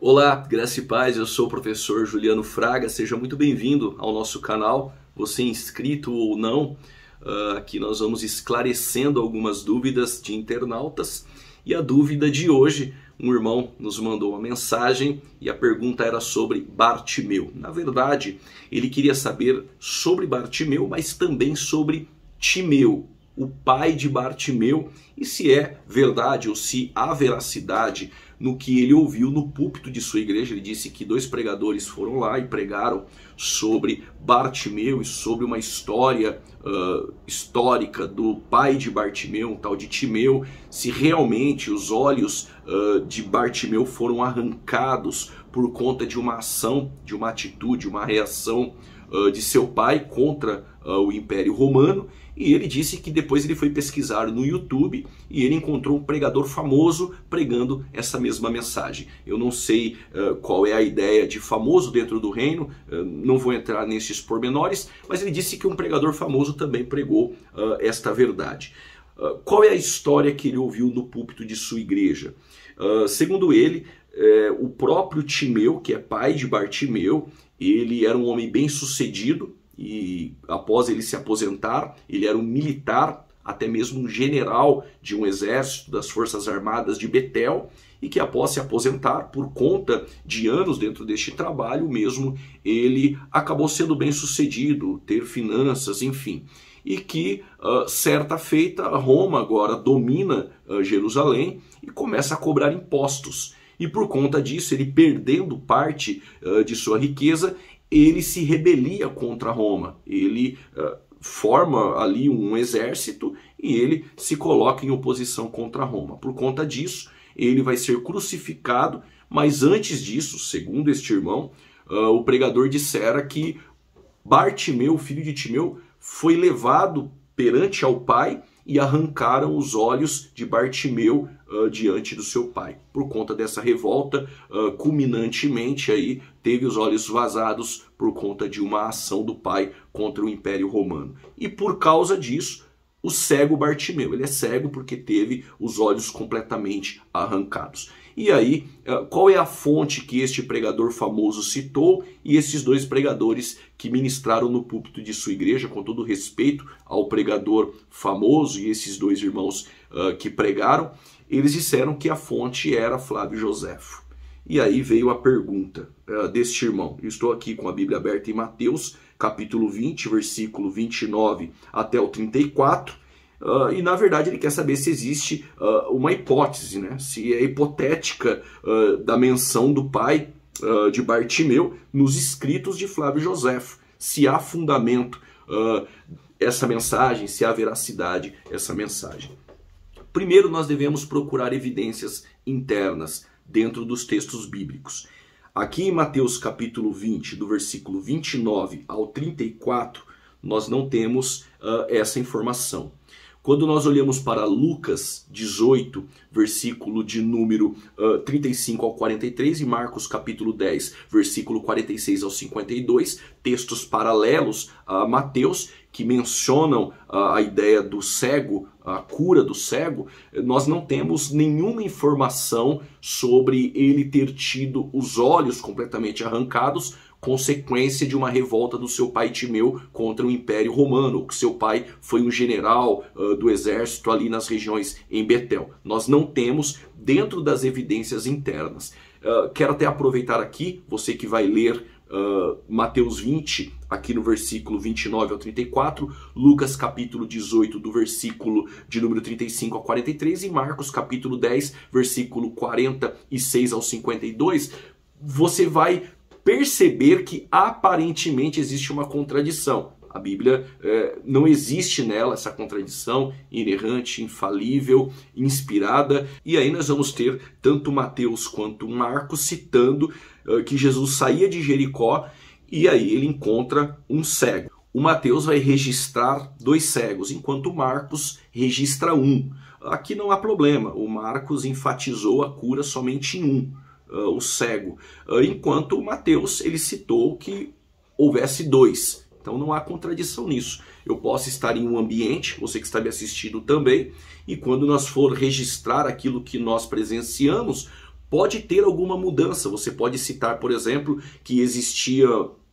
Olá, graça e paz, eu sou o professor Juliano Fraga, seja muito bem-vindo ao nosso canal, você inscrito ou não, uh, aqui nós vamos esclarecendo algumas dúvidas de internautas e a dúvida de hoje, um irmão nos mandou uma mensagem e a pergunta era sobre Bartimeu. Na verdade, ele queria saber sobre Bartimeu, mas também sobre Timeu, o pai de Bartimeu, e se é verdade ou se há veracidade no que ele ouviu no púlpito de sua igreja. Ele disse que dois pregadores foram lá e pregaram sobre Bartimeu e sobre uma história uh, histórica do pai de Bartimeu, um tal de Timeu, se realmente os olhos uh, de Bartimeu foram arrancados por conta de uma ação, de uma atitude, uma reação uh, de seu pai contra o Império Romano e ele disse que depois ele foi pesquisar no YouTube e ele encontrou um pregador famoso pregando essa mesma mensagem. Eu não sei uh, qual é a ideia de famoso dentro do reino, uh, não vou entrar nesses pormenores, mas ele disse que um pregador famoso também pregou uh, esta verdade. qual é a história que ele ouviu no púlpito de sua igreja? segundo ele, o próprio Timeu, que é pai de Bartimeu, ele era um homem bem sucedido, e após ele se aposentar, ele era um militar, até mesmo um general de um exército das Forças Armadas de Betel, e que após se aposentar, por conta de anos dentro deste trabalho mesmo, ele acabou sendo bem sucedido, ter finanças, enfim. E que, uh, certa feita, Roma agora domina uh, Jerusalém e começa a cobrar impostos. E por conta disso, ele perdendo parte uh, de sua riqueza, ele se rebelia contra Roma. Ele uh, forma ali um exército e ele se coloca em oposição contra Roma. Por conta disso, ele vai ser crucificado, mas antes disso, segundo este irmão, uh, o pregador dissera que Bartimeu, filho de Timeu, foi levado perante ao pai e arrancaram os olhos de Bartimeu uh, diante do seu pai. Por conta dessa revolta, uh, culminantemente aí teve os olhos vazados por conta de uma ação do pai contra o Império Romano. E por causa disso, o cego Bartimeu, ele é cego porque teve os olhos completamente arrancados. E aí, eh, qual é a fonte que este pregador famoso citou e esses dois pregadores que ministraram no púlpito de sua igreja, com todo respeito ao pregador famoso e esses dois irmãos uh, que pregaram, eles disseram que a fonte era Flávio Joséfo. E aí veio a pergunta uh, deste irmão. Eu estou aqui com a Bíblia aberta em Mateus, capítulo 20, versículo 29 até o 34 Uh, e na verdade ele quer saber se existe uh, uma hipótese, né? se é hipotética uh, da menção do pai de Bartimeu nos escritos de Flávio Joséfo, se há fundamento essa mensagem, se há veracidade essa mensagem. Primeiro nós devemos procurar evidências internas dentro dos textos bíblicos. Aqui em Mateus capítulo 20, do versículo 29 ao 34, nós não temos essa informação. Quando nós olhamos para Lucas 18, versículo de número uh, 35 ao 43 e Marcos capítulo 10, versículo 46 ao 52, textos paralelos a Mateus que mencionam uh, a ideia do cego, a cura do cego, nós não temos nenhuma informação sobre ele ter tido os olhos completamente arrancados consequência de uma revolta do seu pai Timeu contra o Império Romano, que seu pai foi um general uh, do exército ali nas regiões em Betel. Nós não temos dentro das evidências internas. Uh, quero até aproveitar aqui, você que vai ler Uh, Mateus 20, aqui no versículo 29 ao 34, Lucas capítulo 18, do versículo de número 35 ao 43, e Marcos capítulo 10, versículo 46 ao 52, você vai perceber que aparentemente existe uma contradição. A Bíblia é, não existe nela essa contradição inerrante, infalível, inspirada. E aí nós vamos ter tanto Mateus quanto Marcos citando é, que Jesus saía de Jericó e aí ele encontra um cego. O Mateus vai registrar dois cegos, enquanto Marcos registra um. Aqui não há problema, o Marcos enfatizou a cura somente em um uh, o cego, uh, enquanto Mateus ele citou que houvesse dois. Então não há contradição nisso. Eu posso estar em um ambiente, você que está me assistindo também, e quando nós for registrar aquilo que nós presenciamos, pode ter alguma mudança. Você pode citar, por exemplo, que existia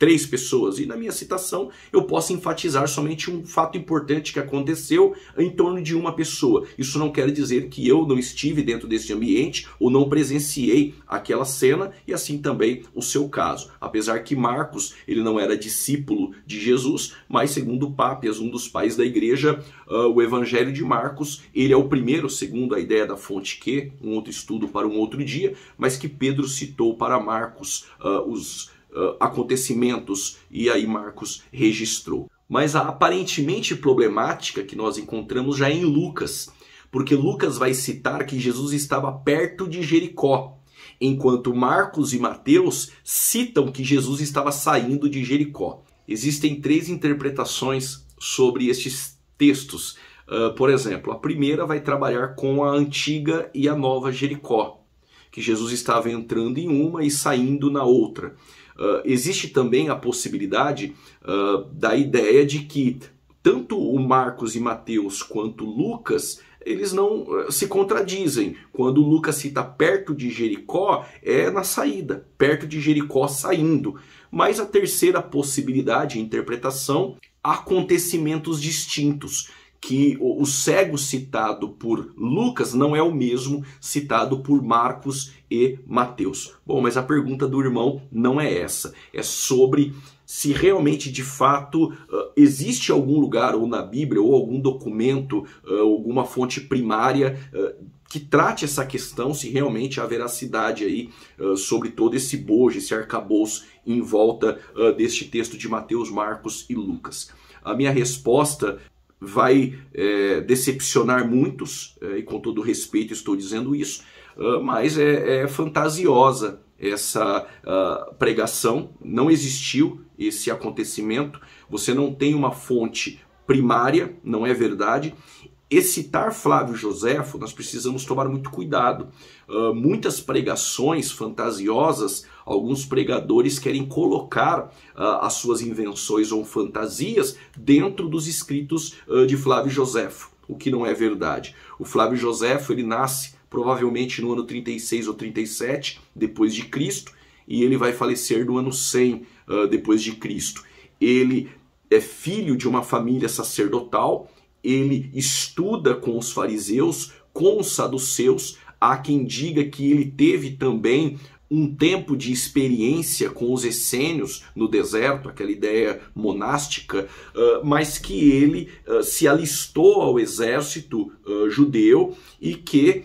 três pessoas. E na minha citação eu posso enfatizar somente um fato importante que aconteceu em torno de uma pessoa. Isso não quer dizer que eu não estive dentro desse ambiente ou não presenciei aquela cena e assim também o seu caso. Apesar que Marcos ele não era discípulo de Jesus, mas segundo Pápias, um dos pais da igreja, uh, o Evangelho de Marcos ele é o primeiro, segundo a ideia da fonte que, um outro estudo para um outro dia, mas que Pedro citou para Marcos uh, os uh, acontecimentos e aí Marcos registrou. Mas a aparentemente problemática que nós encontramos já é em Lucas, porque Lucas vai citar que Jesus estava perto de Jericó, enquanto Marcos e Mateus citam que Jesus estava saindo de Jericó. Existem três interpretações sobre estes textos. Uh, por exemplo, a primeira vai trabalhar com a antiga e a nova Jericó, que Jesus estava entrando em uma e saindo na outra. Uh, existe também a possibilidade uh, da ideia de que tanto o Marcos e Mateus quanto Lucas eles não uh, se contradizem. Quando Lucas cita perto de Jericó, é na saída, perto de Jericó saindo. Mas a terceira possibilidade de interpretação, acontecimentos distintos que o cego citado por Lucas não é o mesmo citado por Marcos e Mateus. Bom, mas a pergunta do irmão não é essa. É sobre se realmente de fato existe algum lugar ou na Bíblia ou algum documento, alguma fonte primária que trate essa questão, se realmente há veracidade aí sobre todo esse bojo, esse arcabouço em volta deste texto de Mateus, Marcos e Lucas. A minha resposta vai é, decepcionar muitos, é, e com todo respeito estou dizendo isso, uh, mas é, é, fantasiosa essa uh, pregação, não existiu esse acontecimento, você não tem uma fonte primária, não é verdade, e citar Flávio Joséfo, nós precisamos tomar muito cuidado. Uh, muitas pregações fantasiosas, alguns pregadores querem colocar uh, as suas invenções ou fantasias dentro dos escritos uh, de Flávio Joséfo, o que não é verdade. O Flávio Joséfo ele nasce provavelmente no ano 36 ou 37 depois de Cristo e ele vai falecer no ano 100 depois de Cristo. Ele é filho de uma família sacerdotal ele estuda com os fariseus, com os saduceus. Há quem diga que ele teve também um tempo de experiência com os essênios no deserto, aquela ideia monástica, mas que ele se alistou ao exército judeu e que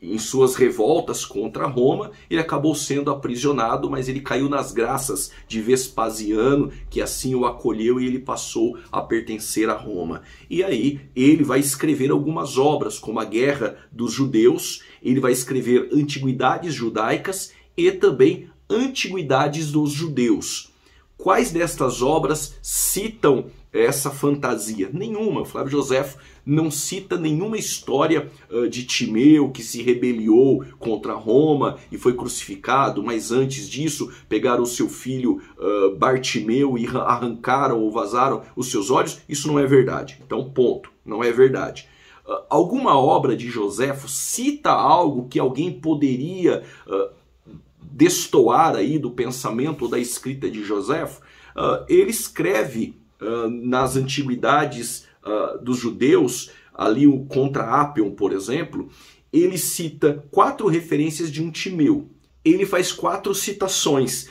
em suas revoltas contra Roma, ele acabou sendo aprisionado, mas ele caiu nas graças de Vespasiano, que assim o acolheu e ele passou a pertencer a Roma. E aí ele vai escrever algumas obras, como a Guerra dos Judeus, ele vai escrever Antiguidades Judaicas e também Antiguidades dos Judeus. Quais destas obras citam essa fantasia? Nenhuma. Flávio José não cita nenhuma história uh, de Timeu que se rebeliou contra Roma e foi crucificado, mas antes disso pegaram o seu filho uh, Bartimeu e arrancaram ou vazaram os seus olhos. Isso não é verdade. Então, ponto. Não é verdade. Uh, alguma obra de Joséfo cita algo que alguém poderia destoar aí do pensamento ou da escrita de Joséfo? ele escreve nas antiguidades uh, dos judeus, ali o contra Apion, por exemplo, ele cita quatro referências de um Timeu. Ele faz quatro citações.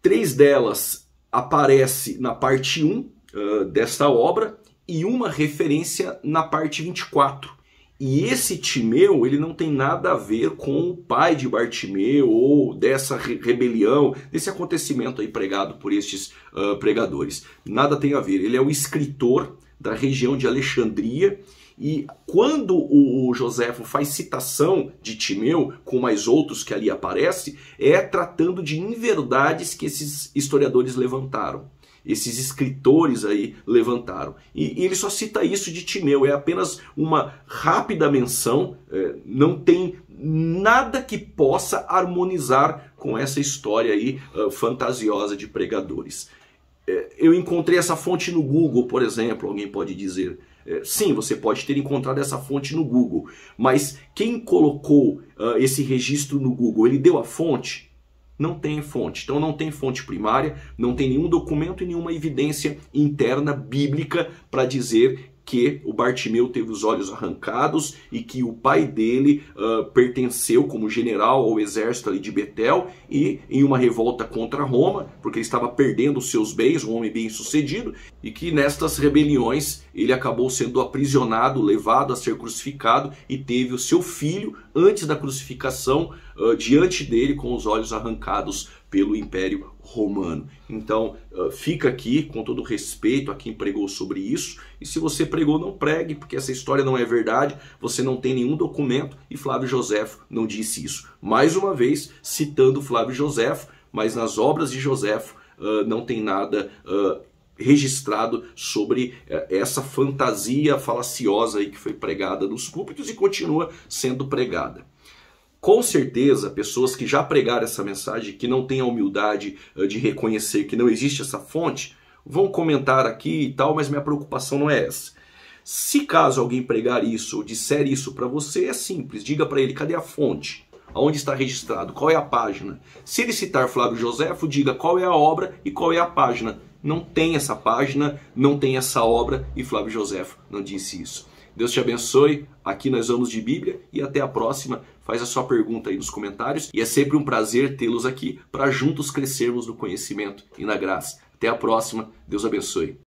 Três delas aparece na parte 1 uh, desta obra e uma referência na parte 24. E esse Timeu, ele não tem nada a ver com o pai de Bartimeu ou dessa rebelião, desse acontecimento aí pregado por estes uh, pregadores. Nada tem a ver. Ele é o escritor da região de Alexandria. E quando o Joséfo faz citação de Timeu, com mais outros que ali aparece, é tratando de inverdades que esses historiadores levantaram. Esses escritores aí levantaram. E, ele só cita isso de Timeu, é apenas uma rápida menção, é, não tem nada que possa harmonizar com essa história aí uh, fantasiosa de pregadores. É, eu encontrei essa fonte no Google, por exemplo, alguém pode dizer. É, sim, você pode ter encontrado essa fonte no Google, mas quem colocou uh, esse registro no Google, ele deu a fonte? Não tem fonte. Então não tem fonte primária, não tem nenhum documento e nenhuma evidência interna bíblica para dizer que o Bartimeu teve os olhos arrancados e que o pai dele uh, pertenceu como general ao exército ali de Betel e em uma revolta contra Roma, porque ele estava perdendo os seus bens, um homem bem sucedido, e que nestas rebeliões ele acabou sendo aprisionado, levado a ser crucificado e teve o seu filho, antes da crucificação, uh, diante dele com os olhos arrancados pelo Império Romano. Então, uh, fica aqui com todo respeito a quem pregou sobre isso. E se você pregou, não pregue, porque essa história não é verdade, você não tem nenhum documento e Flávio Joséfo não disse isso. Mais uma vez, citando Flávio Joséfo, mas nas obras de Joséfo uh, não tem nada. Registrado sobre essa fantasia falaciosa aí que foi pregada nos púlpitos e continua sendo pregada. Com certeza, pessoas que já pregaram essa mensagem, que não têm a humildade eh, de reconhecer que não existe essa fonte, vão comentar aqui e tal, mas minha preocupação não é essa. Se caso alguém pregar isso ou disser isso para você, é simples, diga para ele, cadê a fonte? Aonde está registrado? Qual é a página? Se ele citar Flávio Joséfo, diga qual é a obra e qual é a página. Não tem essa página, não tem essa obra e Flávio Joséfo não disse isso. Deus te abençoe. Aqui nós vamos de Bíblia e até a próxima. Faz a sua pergunta aí nos comentários e é sempre um prazer tê-los aqui para juntos crescermos no conhecimento e na graça. Até a próxima. Deus abençoe.